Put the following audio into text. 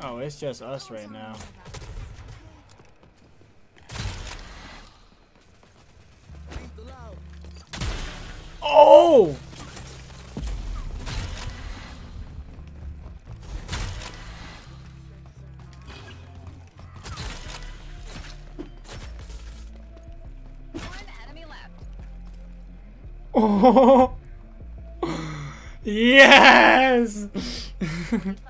Oh, it's just us right now. Oh! Oh! yes!